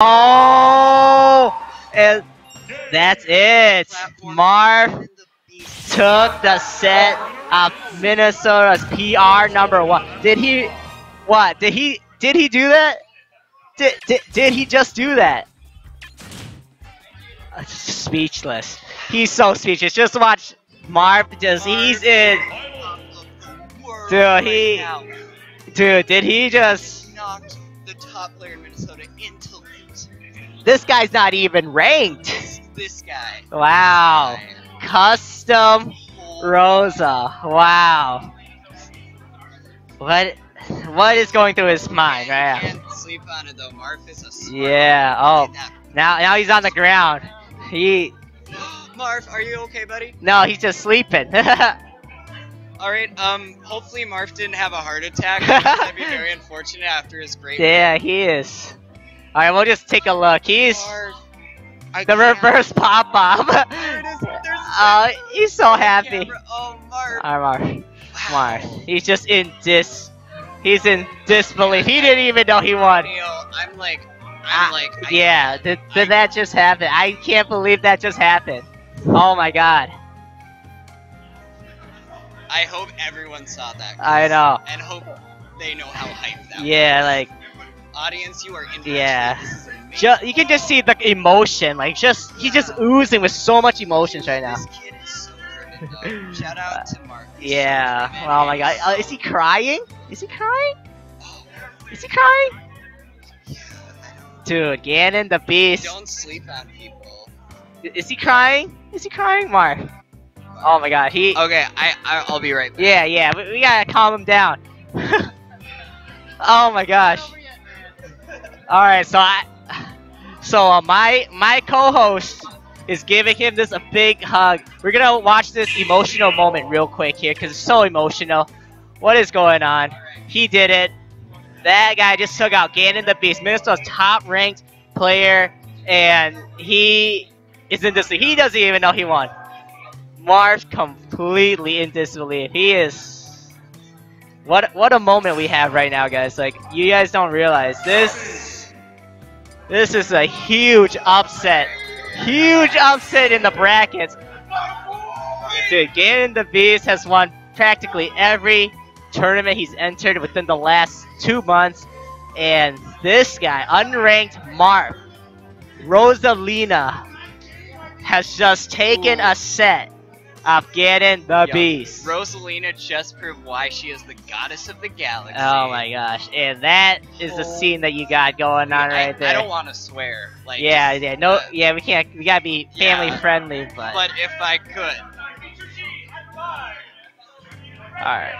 Oh, and that's it. Marf took the set of Minnesota's PR number one. Did he? What? Did he? Did he do that? Did did, did he just do that? Uh, Speechless. He's so speechless. Just watch Marf. Just he's in. Dude, he. Dude, did he just? knocked the top player This guy's not even ranked. This, this guy. Wow. Custom Rosa. Wow. What what is going through his mind right now? Sleep on it though. Marf is a smart Yeah. Oh, now now he's on the ground. He Marf, are you okay, buddy? no, he's just sleeping. All right. Um. Hopefully, Marf didn't have a heart attack. That'd be very unfortunate after his great. yeah, he is. All right, we'll just take a look. He's I the can't- reverse pop bomb. There it is. There's Uh, he's so happy. Oh, Mark. Marf. Marf. He's just in dis. He's in disbelief. He didn't even know he won. I'm like, Ah, I'm like, I- yeah, did, did that just happen? I can't believe that just happened. Oh my god. I hope everyone saw that. I know. And hope they know how hyped that Yeah, like, Audience, you are in. Yeah. treat. This is amazing. ju- you can just see the emotion. Like, just, he's just oozing with so much emotions right now. This kid is so. Shout out to Mark. Yeah. Oh my god. Uh, is he crying? Is he crying? Is he crying? Dude, Ganon the Beast. Don't sleep on people. Is he crying? Is he crying, Mark? Oh my god, he. Okay, I, I I'll be right back. Yeah, yeah, we, we gotta calm him down. oh my gosh. All right, so I, so uh, my my co-host is giving him this a big hug. We're gonna watch this emotional moment real quick here because it's so emotional. What is going on? He did it. That guy just took out Ganon the Beast, Minnesota's top-ranked player, and he is in disbelief. He doesn't even know he won. Marf's completely in disbelief. He is. What what a moment we have right now, guys. Like you guys don't realize this. This is a huge upset. Huge upset in the brackets. Dude, Ganon the Beast has won practically every tournament he's entered within the last two months. And this guy, unranked Marf, Rosalina, has just taken a set of getting the Yo, Beast. Rosalina just proved why she is the goddess of the galaxy. Oh my gosh. And that is the Oh. scene that you got going on I, right there. I don't want to swear. Like. yeah, yeah, no, uh, yeah, we can't, we gotta be family Yeah. friendly, but, But if I could, alright.